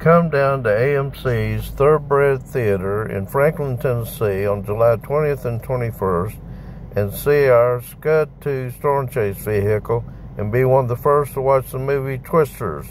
come down to AMC's Thoroughbred Theater in Franklin, Tennessee on July 20th and 21st and see our Scud 2 Storm Chase vehicle and be one of the first to watch the movie Twisters.